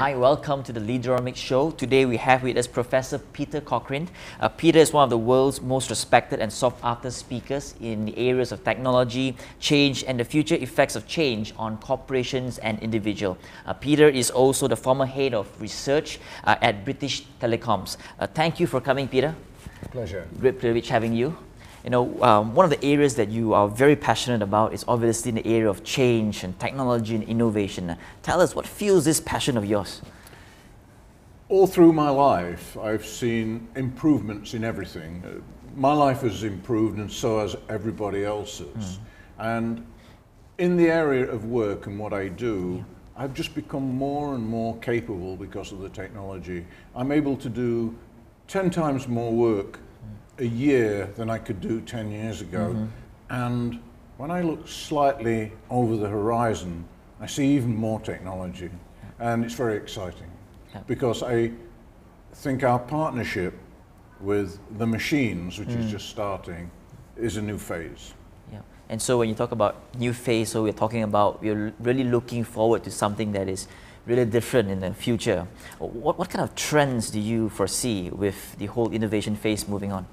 Hi, welcome to the Leaderonomics Show. Today we have with us Professor Peter Cochrane. Uh, Peter is one of the world's most respected and sought after speakers in the areas of technology, change, and the future effects of change on corporations and individual. Uh, Peter is also the former head of research uh, at British Telecoms. Uh, thank you for coming, Peter. Pleasure. Great privilege having you. You know, um, one of the areas that you are very passionate about is obviously in the area of change and technology and innovation. Tell us, what fuels this passion of yours? All through my life, I've seen improvements in everything. Uh, my life has improved, and so has everybody else's. Mm. And in the area of work and what I do, yeah. I've just become more and more capable because of the technology. I'm able to do 10 times more work a year than I could do 10 years ago. Mm-hmm. And when I look slightly over the horizon, I see even more technology. And it's very exciting yeah. because I think our partnership with the machines, which mm. is just starting, is a new phase. Yeah. And so when you talk about new phase, so we're talking about we're really looking forward to something that is really different in the future. What, what kind of trends do you foresee with the whole innovation phase moving on?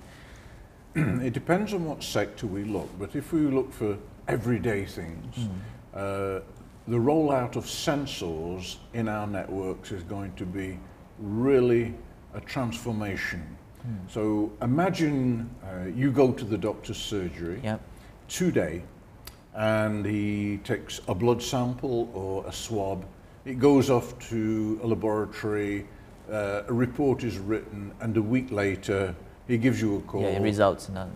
it depends on what sector we look, but if we look for everyday things, mm. uh, the rollout of sensors in our networks is going to be really a transformation. Mm. So imagine uh, you go to the doctor's surgery yep. today and he takes a blood sample or a swab. It goes off to a laboratory, uh, a report is written, and a week later he gives you a call. Yeah, results. Not,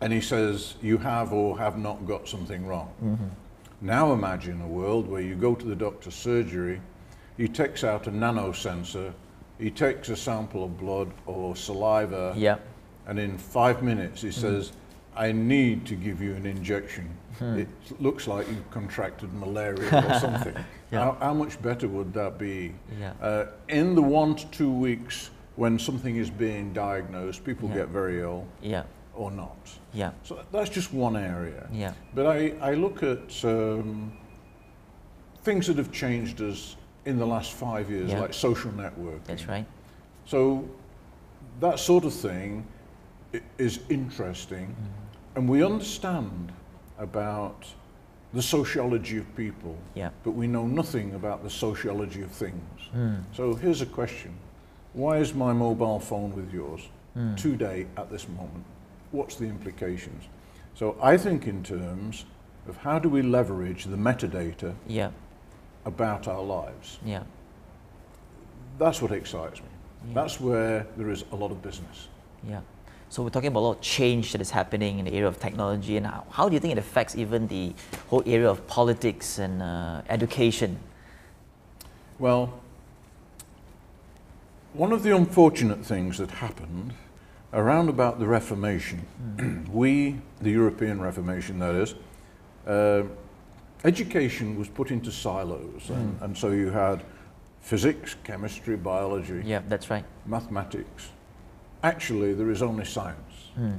And he says, you have or have not got something wrong. Mm-hmm. Now imagine a world where you go to the doctor's surgery, he takes out a nano sensor, he takes a sample of blood or saliva, yeah. and in five minutes he mm-hmm. says, I need to give you an injection. Hmm. It looks like you've contracted malaria or something. yeah. how, how, much better would that be? Yeah. Uh, in the one to two weeks when something is being diagnosed, people yeah. get very ill yeah. or not. Yeah. So that's just one area. Yeah. But I, I look at um, things that have changed us in the last five years, yeah. like social networking. That's right. So that sort of thing is interesting, mm. and we understand about the sociology of people, yeah. but we know nothing about the sociology of things. Mm. So here's a question why is my mobile phone with yours mm. today at this moment? What's the implications? So I think in terms of how do we leverage the metadata yeah. about our lives. Yeah. That's what excites me. Yeah. That's where there is a lot of business. Yeah. So we're talking about a lot of change that is happening in the area of technology, and how, how do you think it affects even the whole area of politics and uh, education? Well, one of the unfortunate things that happened around about the Reformation, mm. we, the European Reformation that is, uh, education was put into silos. Mm. And, and, so you had physics, chemistry, biology. Yeah, that's right. Mathematics. Actually, there is only science. Mm.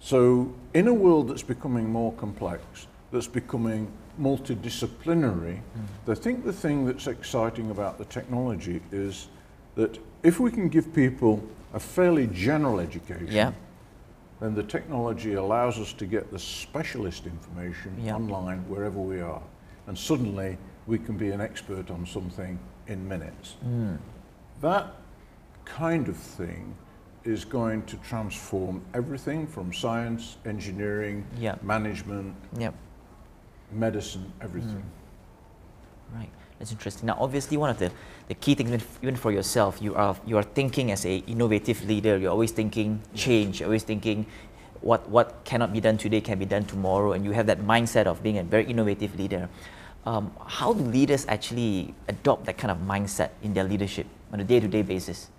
So in a world that's becoming more complex, that's becoming multidisciplinary, hmm. I think the thing that's exciting about the technology is that if we can give people a fairly general education, yeah. then the technology allows us to get the specialist information yeah. online wherever we are. And suddenly we can be an expert on something in minutes. Mm. That kind of thing is going to transform everything from science, engineering, yeah. management, medicine, everything. Mm. Right. That's interesting. Now, obviously, one of the, the key things, even for yourself, you are you are thinking as a innovative leader. You're always thinking change. You're always thinking what what cannot be done today can be done tomorrow, and you have that mindset of being a very innovative leader. Um, how do leaders actually adopt that kind of mindset in their leadership on a day-to-day basis?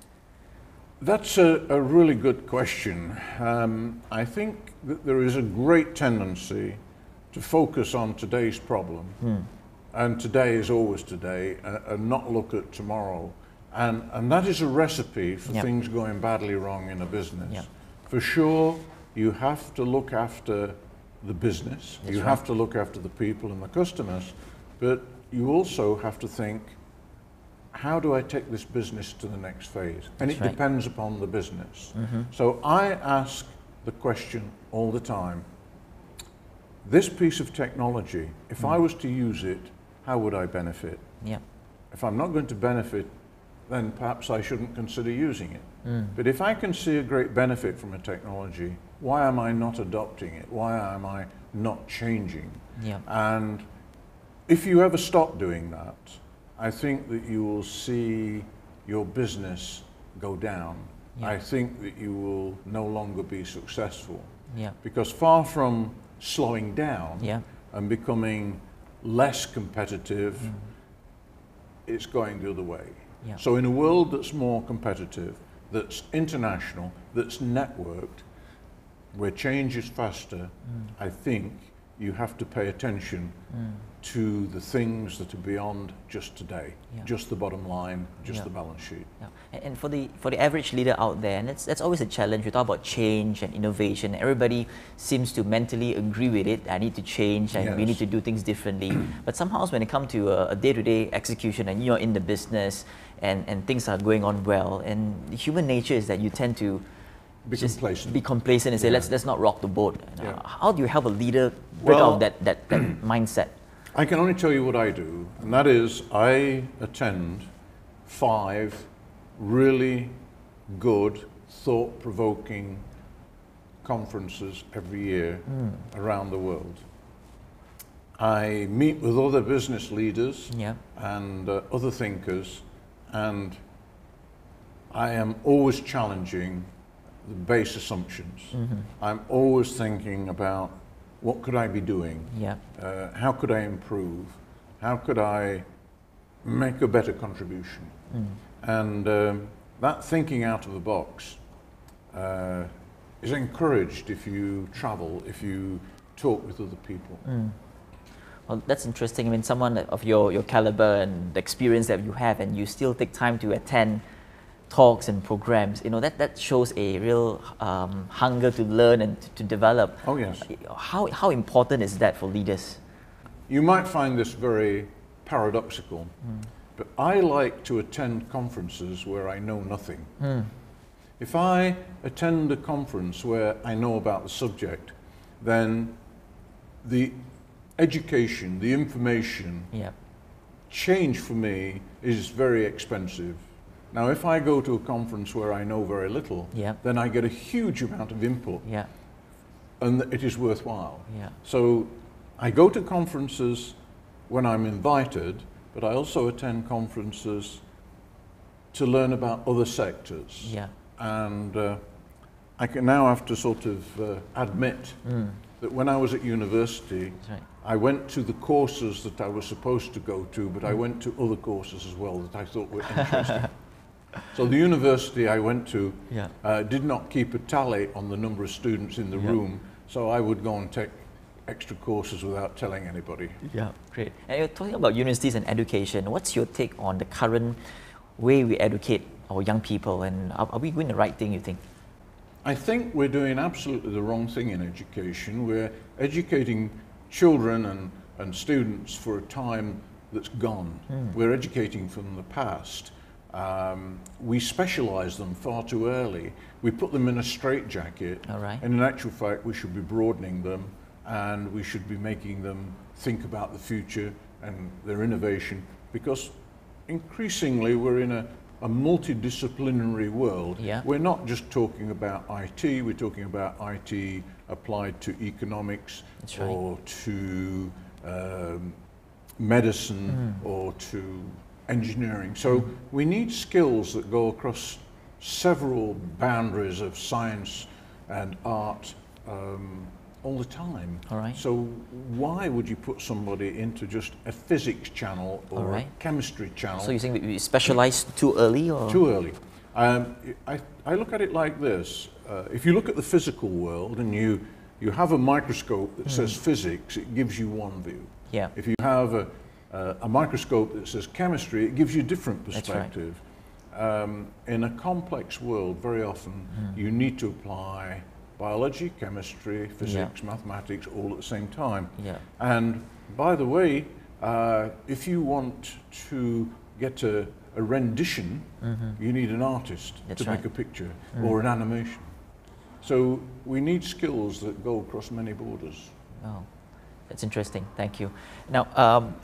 That's a, a really good question. Um, I think that there is a great tendency to focus on today's problem. Hmm and today is always today, uh, and not look at tomorrow. And, and that is a recipe for yep. things going badly wrong in a business. Yep. For sure, you have to look after the business, That's you right. have to look after the people and the customers, but you also have to think how do I take this business to the next phase? And That's it right. depends upon the business. Mm-hmm. So I ask the question all the time this piece of technology, if I was to use it, how would I benefit? Yeah. If I'm not going to benefit, then perhaps I shouldn't consider using it. Mm. But if I can see a great benefit from a technology, why am I not adopting it? Why am I not changing? Yeah. And if you ever stop doing that, I think that you will see your business go down. Yeah. I think that you will no longer be successful. Yeah. Because far from slowing down Yeah. and becoming less competitive, mm. it's going the other way. Yeah. So, in a world that's more competitive, that's international, that's networked, where change is faster, mm. I think you have to pay attention Mm. to the things that are beyond just today, Yeah. just the bottom line, just Yeah. the balance sheet. Yeah. And- And for the for the average leader out there, and that's that's always a challenge. We talk about change and innovation. Everybody seems to mentally agree with it. I need to change, and we need to do things differently. but somehow, when it comes to a, a day-to-day execution, and you're in the business, and and things are going on well, and human nature is that you tend to Be complacent. be complacent and say, Yeah. let's let's not rock the boat. Uh, Yeah. How do you help a leader break Well- out of that that, that mindset? I can only tell you what I do, and that is I attend five really good, thought provoking conferences every year around the world. I meet with other business leaders Yeah. and uh, other thinkers, and I am always challenging the base assumptions. I'm always thinking about what could I be doing? Yeah. Uh, how could I improve? How could I make a better contribution? And um, that thinking out of the box uh, is encouraged if you travel, if you talk with other people. Well, that's interesting. I mean, someone of your, your caliber and the experience that you have, and you still take time to attend talks and programs, you know, that, that shows a real um, hunger to learn and to, develop. Oh, yes. How, how important is that for leaders? You might find this very paradoxical, but I like to attend conferences where I know nothing. If I attend a conference where I know about the subject, then the education, the information, Yeah. change for me is very expensive. Now, if I go to a conference where I know very little, Yeah. then I get a huge amount of input Yeah. and it is worthwhile. Yeah. So I go to conferences when I'm invited, but I also attend conferences to learn about other sectors. Yeah. And uh, I can now have to sort of uh, admit that when I was at university, right. I went to the courses that I was supposed to go to, but I went to other courses as well that I thought were interesting. so the university I went to Yeah. uh, did not keep a tally on the number of students in the Yeah. room, so I would go and take extra courses without telling anybody. Yeah, great. And you're talking about universities and education. What's your take on the current way we educate our young people, and are, are we doing the right thing? You think? I think we're doing absolutely the wrong thing in education. We're educating children and, and students for a time that's gone. We're educating from the past. Um, we specialize them far too early. We put them in a straitjacket. All right. And in actual fact, we should be broadening them and we should be making them think about the future and their innovation because increasingly we're in a, a multidisciplinary world. Yeah. We're not just talking about IT, we're talking about IT applied to economics right. or to um, medicine Hmm. or to engineering. So we need skills that go across several boundaries of science and art um, all the time. All right. So why would you put somebody into just a physics channel or right. a chemistry channel? So you think we specialize too early, or Too early. Um, I, I look at it like this. Uh, if you look at the physical world and you, you have a microscope that says physics, it gives you one view. Yeah. If you have a, a, a microscope that says chemistry, it gives you a different That's right. perspective. Um, in a complex world, very often Hmm. you need to apply biology, chemistry, physics, mathematics all at the same time. Yeah. And by the way, uh, if you want to get a, a rendition, you need an artist Mm-hmm. That's to right. make a picture Mm. or an animation. So we need skills that go across many borders. Oh, that's interesting. Thank you. Now, um,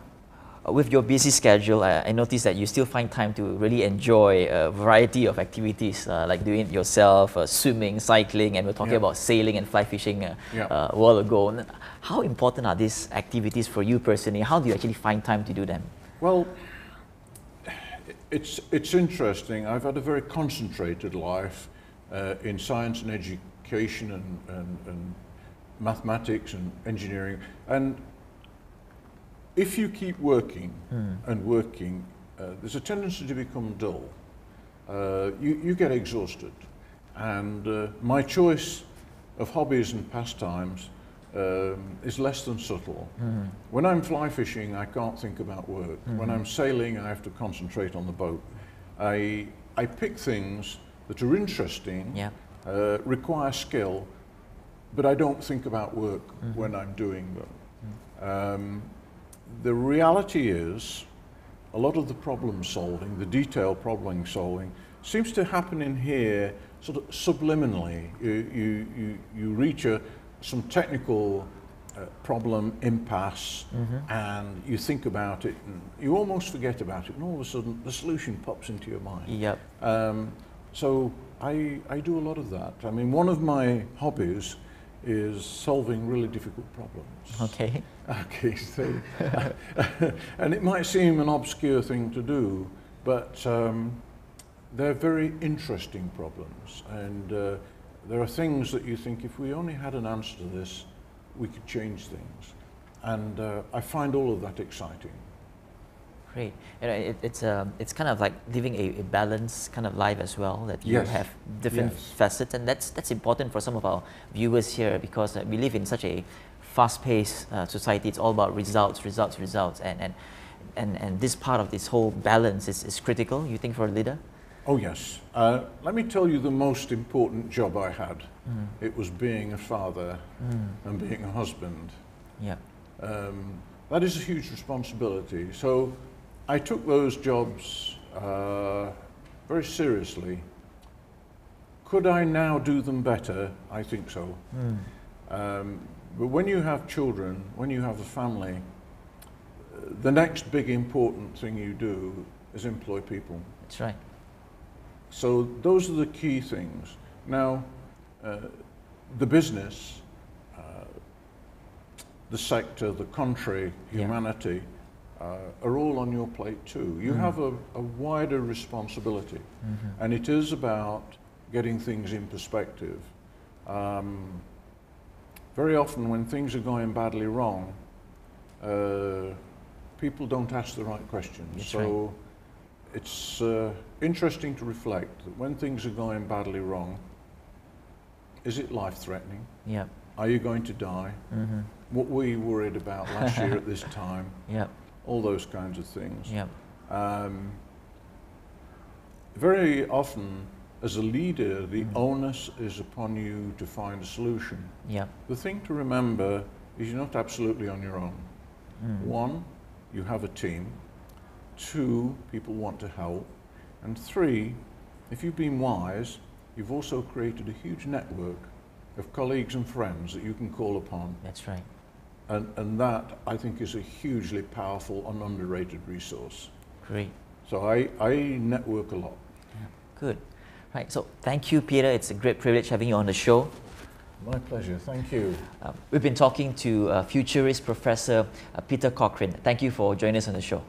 with your busy schedule, I, I noticed that you still find time to really enjoy a variety of activities, uh, like doing it yourself, uh, swimming, cycling, and we're talking Yeah. about sailing and fly fishing uh, Yeah. uh, a while ago. How important are these activities for you personally? How do you actually find time to do them? Well, it's, it's interesting. I've had a very concentrated life uh, in science and education and, and, and mathematics and engineering. And if you keep working and working, uh, there's a tendency to become dull. Uh, you, you get exhausted. And uh, my choice of hobbies and pastimes um, is less than subtle. When I'm fly fishing, I can't think about work. When I'm sailing, I have to concentrate on the boat. I, I pick things that are interesting, Yeah. uh, require skill, but I don't think about work when I'm doing them. Um, the reality is, a lot of the problem solving, the detailed problem solving, seems to happen in here sort of subliminally. You, you, you, you reach a, some technical uh, problem impasse and you think about it and you almost forget about it and all of a sudden the solution pops into your mind. Yep. Um, so I, I do a lot of that. I mean, one of my hobbies is solving really difficult problems. Okay. Okay, so, and it might seem an obscure thing to do, but um, they're very interesting problems. And uh, there are things that you think if we only had an answer to this, we could change things. And uh, I find all of that exciting. Great. You know, it, it's um, it's kind of like living a, a balanced kind of life as well. That you Yes. have different Yes. facets, and that's that's important for some of our viewers here because uh, we live in such a fast-paced uh, society. It's all about results, results, results, and and and, and this part of this whole balance is, is critical. You think for a leader? Oh, yes. Uh, let me tell you the most important job I had. It was being a father and being a husband. Yeah. Um, that is a huge responsibility. So I took those jobs uh, very seriously. Could I now do them better? I think so. Um, but when you have children, when you have a family, the next big important thing you do is employ people. That's right. So those are the key things. Now, uh, the business, uh, the sector, the country, humanity, uh, are all on your plate too. You have a, a wider responsibility, and it is about getting things in perspective. Um, very often, when things are going badly wrong, uh, people don't ask the right questions. That's so it's uh, interesting to reflect that when things are going badly wrong, is it life threatening? Yeah. Are you going to die? Mm-hmm. What were you worried about last year at this time? Yeah. All those kinds of things. Yeah. Um, very often, as a leader, the onus is upon you to find a solution. Yeah. The thing to remember is you're not absolutely on your own. Mm. One, you have a team. Two, people want to help. And three, if you've been wise, you've also created a huge network of colleagues and friends that you can call upon. That's right. And, and that, I think, is a hugely powerful and underrated resource. Great. So I, I network a lot. Good. Right. So thank you, Peter. It's a great privilege having you on the show. My pleasure. Thank you. Uh, we've been talking to uh, futurist Professor uh, Peter Cochrane. Thank you for joining us on the show.